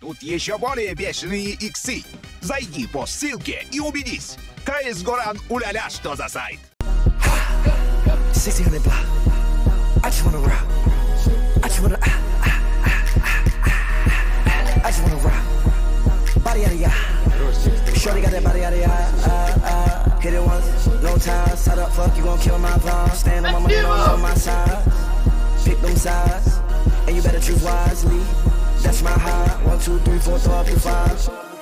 Тут еще более бешеные иксы. Зайди по ссылке и убедись. КС Горан уляля что за сайт. 1600 block. I just wanna rock. I just wanna. ah, ah, ah, ah, ah, I just wanna rock. Body yada yada. Shorty got that body yada yada. Uh, uh, hit it once, no time. Side up, fuck, you gon' kill my vibe. Stand on my money, on my side. Pick them sides, and you better choose wisely. That's my high. One, two, three, four, your five.